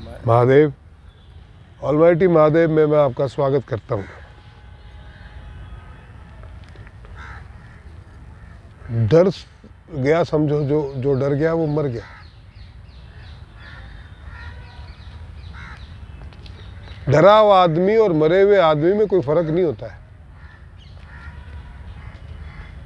Mahadev almighty Mahadev में मैं आपका स्वागत करता हूँ। डर गया समझो, जो जो डर गया वो मर गया। डरा हुआ आदमी और मरे हुए आदमी में कोई फ़र्क नहीं होता है।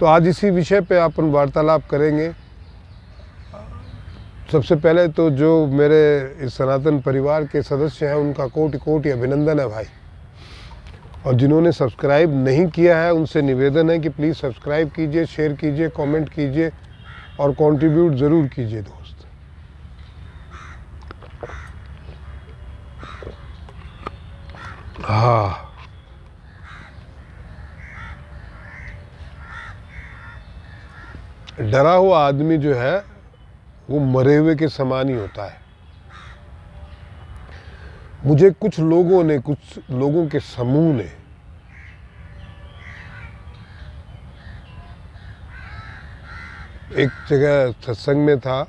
तो आज इसी विषय पे अपन वार्तालाप करेंगे। सबसे पहले तो जो मेरे इस सनातन परिवार के सदस्य हैं, उनका कोटि कोटि अभिनंदन है भाई। और जिन्होंने सब्सक्राइब नहीं किया है, उनसे निवेदन है कि प्लीज़ सब्सक्राइब कीजिए शेयर कीजिए कमेंट कीजिए और कंट्रीब्यूट ज़रूर कीजिए दोस्त। हाँ। डरा हुआ आदमी जो है वो मरे हुए के समान ही होता है। मुझे कुछ लोगों ने, कुछ लोगों के समूह ने एक जगह सत्संग में था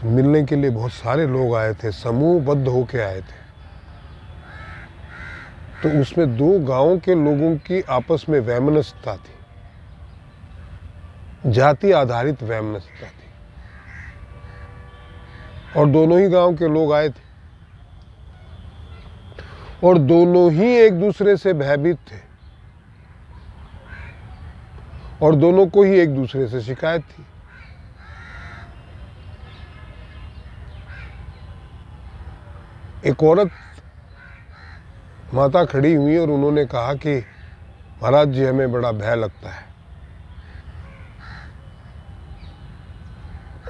तो मिलने के लिए बहुत सारे लोग आए थे, समूहबद्ध होके आए थे। तो उसमें दो गाँवों के लोगों की आपस में वैमनस्यता थी, जाति आधारित वैमनस्यता थी। और दोनों ही गाँव के लोग आए थे। और दोनों ही एक दूसरे से भयभीत थे। और दोनों को ही एक दूसरे से शिकायत थी। एक औरत माता खड़ी हुई और उन्होंने कहा कि, महाराज जी, हमें बड़ा भय लगता है।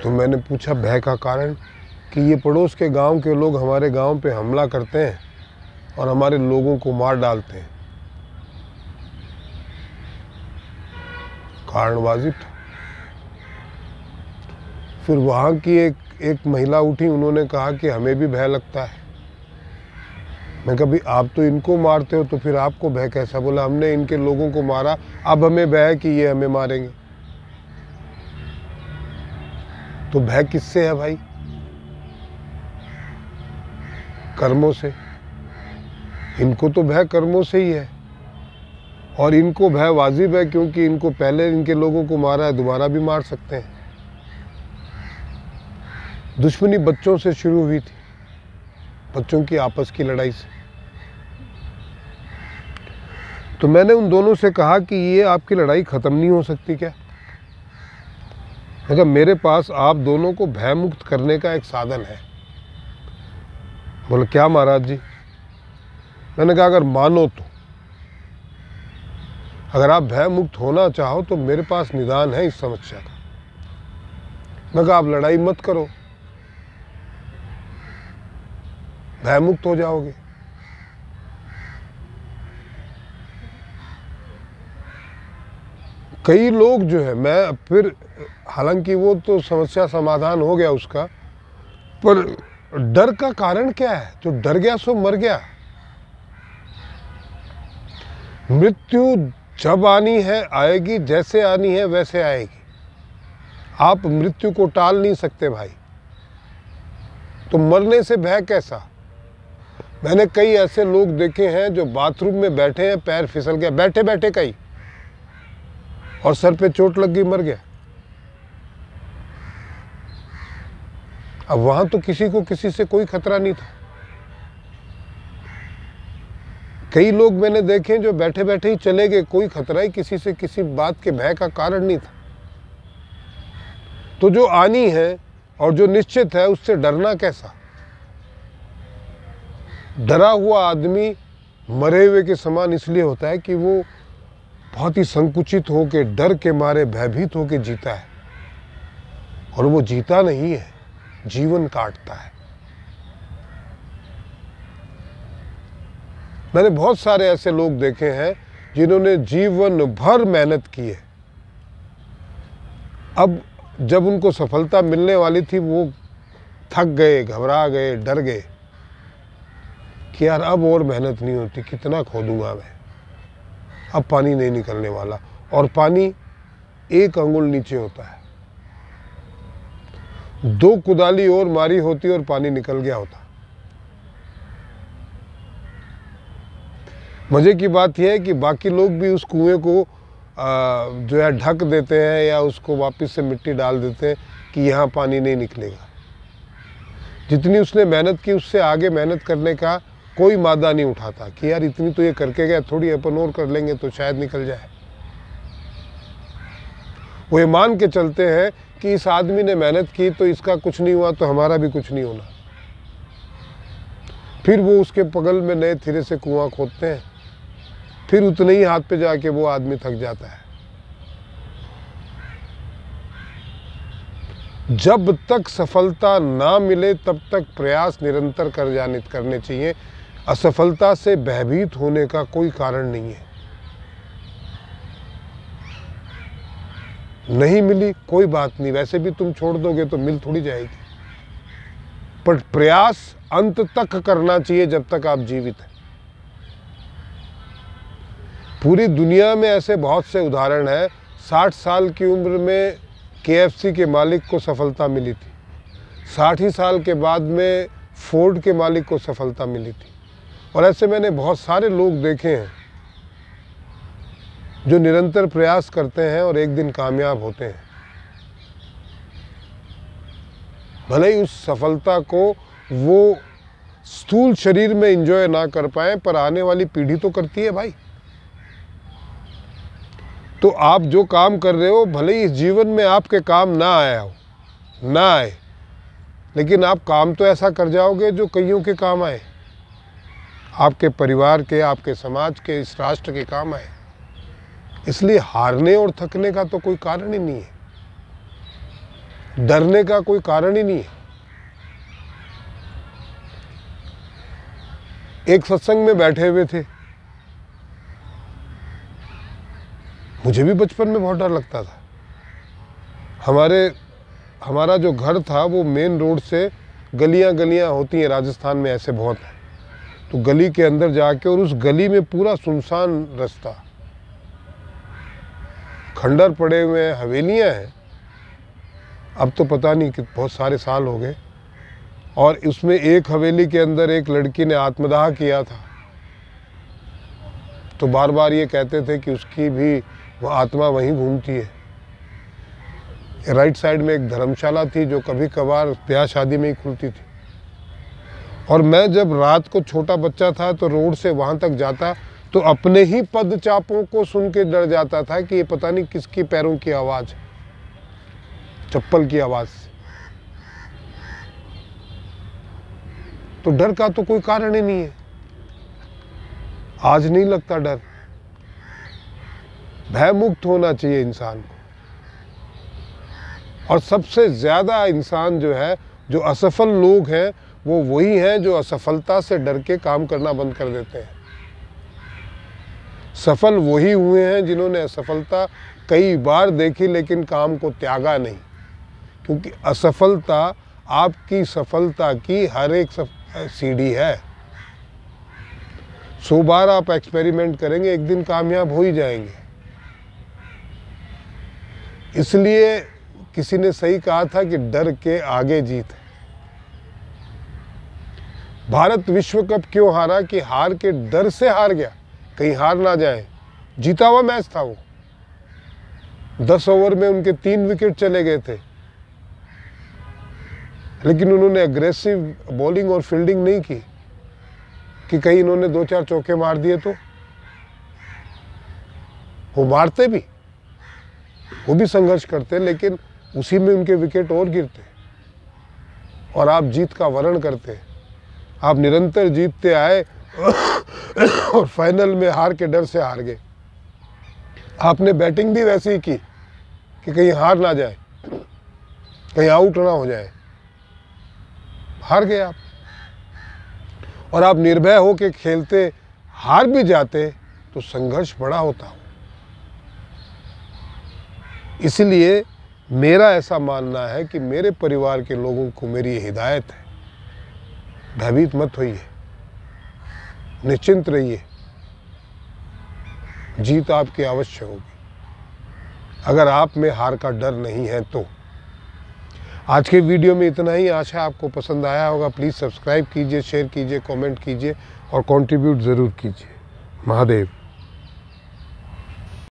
तो मैंने पूछा, भय का कारण? कि ये पड़ोस के गाँव के लोग हमारे गाँव पे हमला करते हैं और हमारे लोगों को मार डालते हैं। कारण वाजिब फिर वहाँ की एक एक महिला उठी, उन्होंने कहा कि हमें भी भय लगता है। मैं कभी आप तो इनको मारते हो तो फिर आपको भय कैसा? बोला, हमने इनके लोगों को मारा, अब हमें भय है कि ये हमें मारेंगे। तो भय किससे है भाई? कर्मों से। इनको तो भय कर्मों से ही है। और इनको भय वाजिब है क्योंकि इनको पहले इनके लोगों को मारा है, दोबारा भी मार सकते हैं। दुश्मनी बच्चों से शुरू हुई थी, बच्चों की आपस की लड़ाई से। तो मैंने उन दोनों से कहा कि ये आपकी लड़ाई ख़त्म नहीं हो सकती क्या? अगर मेरे पास आप दोनों को भयमुक्त करने का एक साधन है। बोले, क्या महाराज जी? मैंने कहा, अगर मानो तो। अगर आप भय मुक्त होना चाहो तो मेरे पास निदान है इस समस्या का। मैं कहा, आप लड़ाई मत करो। भय मुक्त हो जाओगे। कई लोग जो है, मैं फिर हालाँकि वो तो समस्या समाधान हो गया उसका, पर डर का कारण क्या है? जो डर गया, सो मर गया। मृत्यु जब आनी है, आएगी, जैसे आनी है, वैसे आएगी। आप मृत्यु को टाल नहीं सकते भाई। तो मरने से भय कैसा? मैंने कई ऐसे लोग देखे हैं जो बाथरूम में बैठे हैं, पैर फिसल गया। बैठे बैठे कई। और सर पे चोट लग गई, मर गया। अब वहाँ तो किसी को किसी से कोई खतरा नहीं था। कई लोग मैंने देखे जो बैठे बैठे ही चले गए, कोई खतरा ही किसी से किसी बात के भय का कारण नहीं था। तो जो आनी है और जो निश्चित है, उससे डरना कैसा? डरा हुआ आदमी मरे हुए के समान इसलिए होता है कि वो बहुत ही संकुचित होकर डर के मारे, भयभीत होकर जीता है। और वो जीता नहीं है। जीवन काटता है। मैंने बहुत सारे ऐसे लोग देखे हैं जिन्होंने जीवन भर मेहनत की है। अब जब उनको सफलता मिलने वाली थी, वो थक गए, घबरा गए, डर गए कि यार अब और मेहनत नहीं होती, कितना खोदूँगा मैं? अब पानी नहीं निकलने वाला। और पानी एक अंगुल नीचे होता है। दो कुदाली और मारी होती और पानी निकल गया होता। मज़े की बात यह है कि बाकी लोग भी उस कुएँ को जो है ढक देते हैं या उसको वापस से मिट्टी डाल देते हैं कि यहाँ पानी नहीं निकलेगा। जितनी उसने मेहनत की, उससे आगे मेहनत करने का कोई मादा नहीं उठाता कि यार इतनी तो ये करके गया थोड़ी अपन और कर लेंगे तो शायद निकल जाए। वो ये मान के चलते हैं कि इस आदमी ने मेहनत की तो इसका कुछ नहीं हुआ तो हमारा भी कुछ नहीं होना। फिर वो उसके बगल में नए थिरे से कुआँ खोदते हैं। फिर उतने ही हाथ पे जाके वो आदमी थक जाता है। जब तक सफलता ना मिले, तब तक प्रयास निरंतर कर जाने, करने चाहिए। असफलता से भयभीत होने का कोई कारण नहीं है। नहीं मिली, कोई बात नहीं। वैसे भी तुम छोड़ दोगे तो मिल थोड़ी जाएगी। पर प्रयास अंत तक करना चाहिए जब तक आप जीवित हैं। पूरी दुनिया में ऐसे बहुत से उदाहरण हैं। साठ साल की उम्र में के के मालिक को सफलता मिली थी। साठ ही साल के बाद में फोर्ड के मालिक को सफलता मिली थी। और ऐसे मैंने बहुत सारे लोग देखे हैं। जो निरंतर प्रयास करते हैं और एक दिन कामयाब होते हैं। भले ही उस सफलता को वो स्थूल शरीर में एंजॉय ना कर पाए, पर आने वाली पीढ़ी तो करती है भाई। तो आप जो काम कर रहे हो, भले ही इस जीवन में आपके काम ना आया हो, ना आए, लेकिन आप काम तो ऐसा कर जाओगे जो कईयों के काम आए। आपके परिवार के, आपके समाज के, इस राष्ट्र के काम आए। इसलिए हारने और थकने का तो कोई कारण ही नहीं है। डरने का कोई कारण ही नहीं है। एक सत्संग में बैठे हुए थे। मुझे भी बचपन में बहुत डर लगता था। हमारे, हमारा जो घर था, वो मेन रोड से गलियाँ गलियाँ होती हैं। राजस्थान में ऐसे बहुत हैं। तो गली के अंदर जाके और उस गली में पूरा सुनसान रास्ता। खंडर पड़े हुए हैं, हवेलियाँ हैं। अब तो पता नहीं कि बहुत सारे साल हो गए। और उसमें एक हवेली के अंदर एक लड़की ने आत्मदाह किया था। तो बार बार ये कहते थे कि उसकी भी वो आत्मा वहीं घूमती है। राइट साइड में एक धर्मशाला थी जो कभी कभार ब्याह शादी में ही खुलती थी। और मैं जब रात को छोटा बच्चा था तो रोड से वहाँ तक जाता तो अपने ही पदचापों को सुन के डर जाता था कि ये पता नहीं किसकी पैरों की आवाज़ चप्पल की आवाज़ तो डर का तो कोई कारण ही नहीं है। आज नहीं लगता डर। भय मुक्त होना चाहिए इंसान को। और सबसे ज़्यादा इंसान जो है, जो असफल लोग हैं, वो वही हैं जो असफलता से डर के काम करना बंद कर देते हैं। सफल वही हुए हैं जिन्होंने असफलता कई बार देखी, लेकिन काम को त्यागा नहीं। क्योंकि असफलता आपकी सफलता की हर एक सीढ़ी है। सौ बार आप एक्सपेरिमेंट करेंगे, एक दिन कामयाब हो ही जाएँगे। इसलिए किसी ने सही कहा था कि डर के आगे जीत है। भारत विश्व कप क्यों हारा कि हार के डर से हार गया? कहीं हार ना जाए। जीता हुआ मैच था वो। दस ओवर में उनके तीन विकेट चले गए थे। लेकिन उन्होंने अग्रेसिव बॉलिंग और फील्डिंग नहीं की। कि कहीं इन्होंने दो चार चौके मार दिए तो। वो मारते भी। वो भी संघर्ष करते, लेकिन उसी में उनके विकेट और गिरते। और आप जीत का वर्ण करते। आप निरंतर जीतते आए। और फाइनल में हार के डर से हार गए। आपने बैटिंग भी वैसी ही की कि कहीं हार ना जाए, कहीं आउट ना हो जाए। हार गए आप। और आप निर्भय हो के खेलते, हार भी जाते तो संघर्ष बड़ा होता। हो इसलिए मेरा ऐसा मानना है कि मेरे परिवार के लोगों को मेरी हिदायत है। भयभीत मत होइए। निश्चिंत रहिए। जीत आपकी अवश्य होगी। अगर आप में हार का डर नहीं है तो। आज के वीडियो में इतना ही। आशा आपको पसंद आया होगा। प्लीज़ सब्सक्राइब कीजिए, शेयर कीजिए, कमेंट कीजिए और कंट्रीब्यूट ज़रूर कीजिए। महादेव।